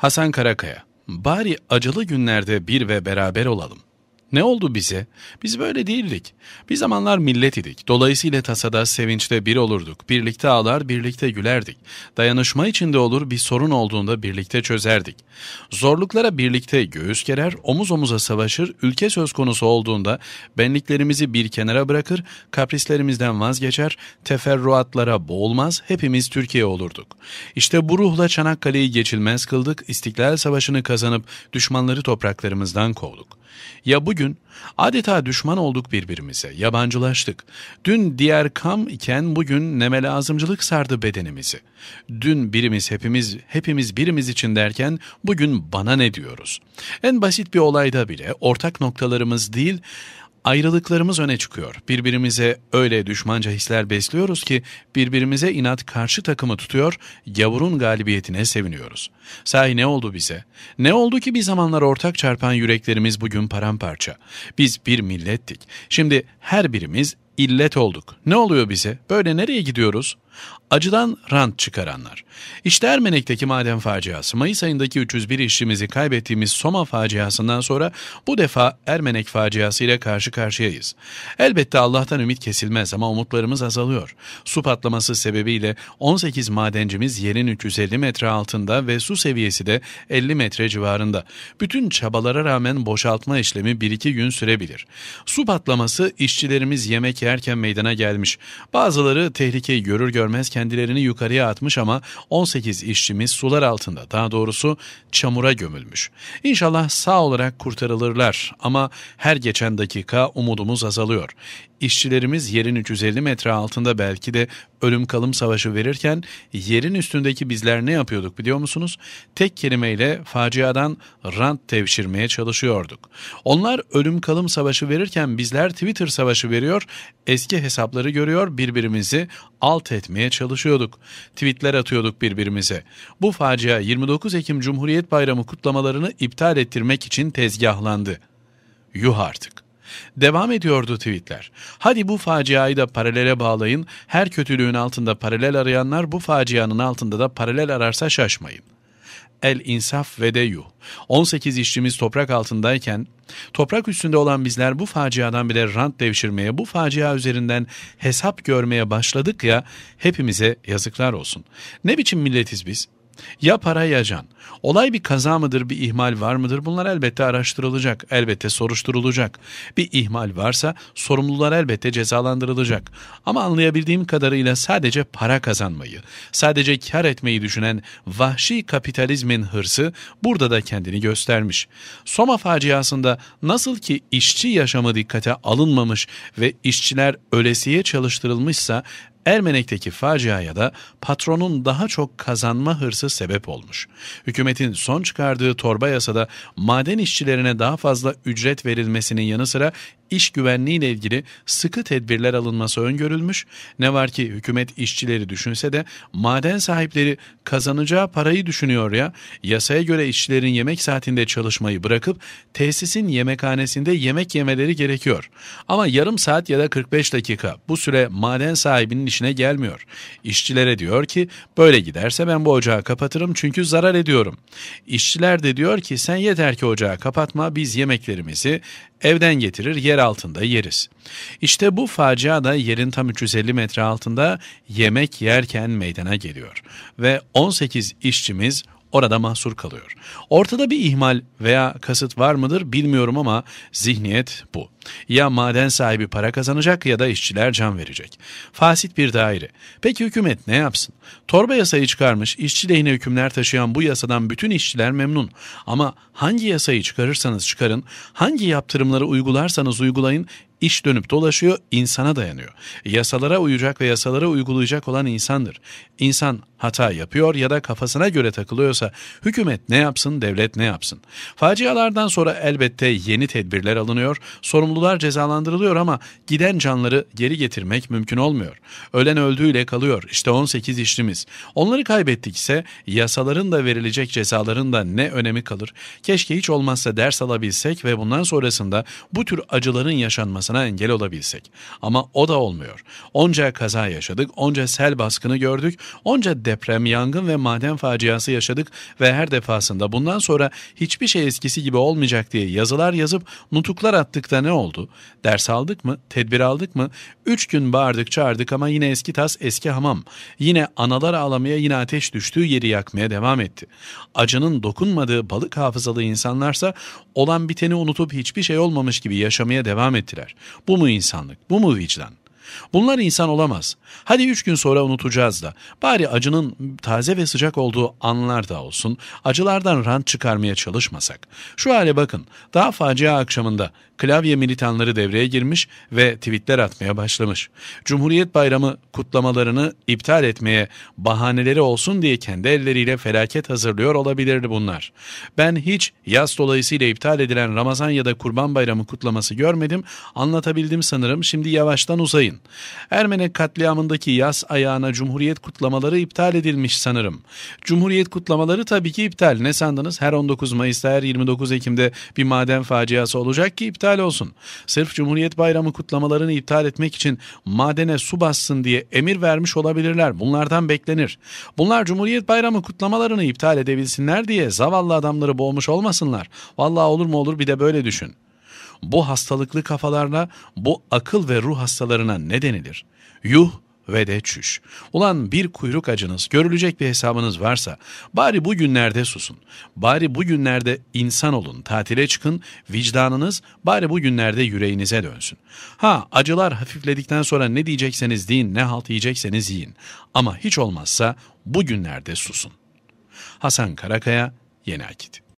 Hasan Karakaya, bari acılı günlerde bir ve beraber olalım. Ne oldu bize? Biz böyle değildik. Bir zamanlar millet idik. Dolayısıyla tasada, sevinçte bir olurduk. Birlikte ağlar, birlikte gülerdik. Dayanışma içinde olur, bir sorun olduğunda birlikte çözerdik. Zorluklara birlikte göğüs gerer, omuz omuza savaşır, ülke söz konusu olduğunda benliklerimizi bir kenara bırakır, kaprislerimizden vazgeçer, teferruatlara boğulmaz, hepimiz Türkiye olurduk. İşte bu ruhla Çanakkale'yi geçilmez kıldık, İstiklal Savaşı'nı kazanıp düşmanları topraklarımızdan kovduk. Ya bugün adeta düşman olduk birbirimize, yabancılaştık. Dün diğer kam iken bugün neme lazımcılık sardı bedenimizi. Dün birimiz hepimiz hepimiz birimiz için derken bugün bana ne diyoruz? En basit bir olayda bile ortak noktalarımız değil ayrılıklarımız öne çıkıyor. Birbirimize öyle düşmanca hisler besliyoruz ki birbirimize inat karşı takımı tutuyor, yavurun galibiyetine seviniyoruz. Sahi ne oldu bize? Ne oldu ki bir zamanlar ortak çarpan yüreklerimiz bugün paramparça? Biz bir millettik. Şimdi her birimiz illet olduk. Ne oluyor bize? Böyle nereye gidiyoruz? Acıdan rant çıkaranlar. İşte Ermenek'teki maden faciası, Mayıs ayındaki 301 işçimizi kaybettiğimiz Soma faciasından sonra bu defa Ermenek faciası ile karşı karşıyayız. Elbette Allah'tan ümit kesilmez ama umutlarımız azalıyor. Su patlaması sebebiyle 18 madencimiz yerin 350 metre altında ve su seviyesi de 50 metre civarında. Bütün çabalara rağmen boşaltma işlemi 1-2 gün sürebilir. Su patlaması işçilerimiz yemek yerken meydana gelmiş. Bazıları tehlikeyi görür görmez kendilerini yukarıya atmış ama 18 işçimiz sular altında daha doğrusu çamura gömülmüş. İnşallah sağ olarak kurtarılırlar ama her geçen dakika umudumuz azalıyor. İşçilerimiz yerin 350 metre altında belki de ölüm kalım savaşı verirken yerin üstündeki bizler ne yapıyorduk biliyor musunuz? Tek kelimeyle faciadan rant tevşirmeye çalışıyorduk. Onlar ölüm kalım savaşı verirken bizler Twitter savaşı veriyor, eski hesapları görüyor birbirimizi alt etmeye çalışıyorduk. Tweetler atıyorduk birbirimize. Bu facia 29 Ekim Cumhuriyet Bayramı kutlamalarını iptal ettirmek için tezgahlandı. Yuh artık. Devam ediyordu tweetler. Hadi bu faciayı da paralele bağlayın. Her kötülüğün altında paralel arayanlar bu facianın altında da paralel ararsa şaşmayın. El insaf ve de yuh. 18 işçimiz toprak altındayken toprak üstünde olan bizler bu faciadan bile rant devşirmeye, bu facia üzerinden hesap görmeye başladık ya hepimize yazıklar olsun. Ne biçim milletiz biz? Ya para ya can. Olay bir kaza mıdır, bir ihmal var mıdır? Bunlar elbette araştırılacak, elbette soruşturulacak. Bir ihmal varsa sorumlular elbette cezalandırılacak. Ama anlayabildiğim kadarıyla sadece para kazanmayı, sadece kar etmeyi düşünen vahşi kapitalizmin hırsı burada da kendini göstermiş. Soma faciasında nasıl ki işçi yaşamı dikkate alınmamış ve işçiler ölesiye çalıştırılmışsa Ermenek'teki faciaya da patronun daha çok kazanma hırsı sebep olmuş. Hükümetin son çıkardığı torba yasada maden işçilerine daha fazla ücret verilmesinin yanı sıra iş güvenliği ilgili sıkı tedbirler alınması öngörülmüş. Ne var ki hükümet işçileri düşünse de maden sahipleri kazanacağı parayı düşünüyor ya. Yasaya göre işçilerin yemek saatinde çalışmayı bırakıp tesisin yemekhanesinde yemek yemeleri gerekiyor. Ama yarım saat ya da 45 dakika bu süre maden sahibinin işine gelmiyor. İşçilere diyor ki böyle giderse ben bu ocağı kapatırım çünkü zarar ediyorum. İşçiler de diyor ki sen yeter ki ocağı kapatma biz yemeklerimizi evden getirir yer altında yeriz. İşte bu facia da yerin tam 350 metre altında yemek yerken meydana geliyor. Ve 18 işçimiz orada mahsur kalıyor. Ortada bir ihmal veya kasıt var mıdır bilmiyorum ama zihniyet bu. Ya maden sahibi para kazanacak ya da işçiler can verecek. Fasit bir daire. Peki hükümet ne yapsın? Torba yasayı çıkarmış, işçi lehine hükümler taşıyan bu yasadan bütün işçiler memnun. Ama hangi yasayı çıkarırsanız çıkarın, hangi yaptırımları uygularsanız uygulayın, İş dönüp dolaşıyor, insana dayanıyor. Yasalara uyacak ve yasalara uygulayacak olan insandır. İnsan hata yapıyor ya da kafasına göre takılıyorsa hükümet ne yapsın, devlet ne yapsın? Facialardan sonra elbette yeni tedbirler alınıyor, sorumlular cezalandırılıyor ama giden canları geri getirmek mümkün olmuyor. Ölen öldüğüyle kalıyor. İşte 18 işçimiz. Onları kaybettik ise yasaların da verilecek cezaların da ne önemi kalır? Keşke hiç olmazsa ders alabilsek ve bundan sonrasında bu tür acıların yaşanması olmasına engel olabilsek. Ama o da olmuyor. Onca kaza yaşadık, onca sel baskını gördük, onca deprem, yangın ve maden faciası yaşadık ve her defasında bundan sonra hiçbir şey eskisi gibi olmayacak diye yazılar yazıp nutuklar attık da ne oldu? Ders aldık mı? Tedbir aldık mı? Üç gün bağırdık çağırdık ama yine eski tas eski hamam. Yine analar ağlamaya yine ateş düştüğü yeri yakmaya devam etti. Acının dokunmadığı balık hafızalı insanlarsa olan biteni unutup hiçbir şey olmamış gibi yaşamaya devam ettiler. Bu mu insanlık? Bu mu vicdan? Bunlar insan olamaz. Hadi üç gün sonra unutacağız da. Bari acının taze ve sıcak olduğu anlar da olsun. Acılardan rant çıkarmaya çalışmasak. Şu hale bakın. Daha facia akşamında klavye militanları devreye girmiş ve tweetler atmaya başlamış. Cumhuriyet Bayramı kutlamalarını iptal etmeye bahaneleri olsun diye kendi elleriyle felaket hazırlıyor olabilirdi bunlar. Ben hiç yaz dolayısıyla iptal edilen Ramazan ya da Kurban Bayramı kutlaması görmedim. Anlatabildim sanırım. Şimdi yavaştan uzayın. Ermene katliamındaki yaz ayağına Cumhuriyet kutlamaları iptal edilmiş sanırım. Cumhuriyet kutlamaları tabii ki iptal. Ne sandınız? Her 19 Mayıs'ta her 29 Ekim'de bir maden faciası olacak ki iptal olsun. Sırf Cumhuriyet Bayramı kutlamalarını iptal etmek için madene su bassın diye emir vermiş olabilirler. Bunlardan beklenir. Bunlar Cumhuriyet Bayramı kutlamalarını iptal edebilsinler diye zavallı adamları boğmuş olmasınlar. Vallahi olur mu olur bir de böyle düşün. Bu hastalıklı kafalarla bu akıl ve ruh hastalarına ne denilir? Yuh ve de çüş. Ulan bir kuyruk acınız, görülecek bir hesabınız varsa bari bu günlerde susun. Bari bu günlerde insan olun, tatile çıkın, vicdanınız bari bu günlerde yüreğinize dönsün. Ha acılar hafifledikten sonra ne diyecekseniz deyin, ne halt yiyecekseniz yiyin. Ama hiç olmazsa bu günlerde susun. Hasan Karakaya, Yeni Akit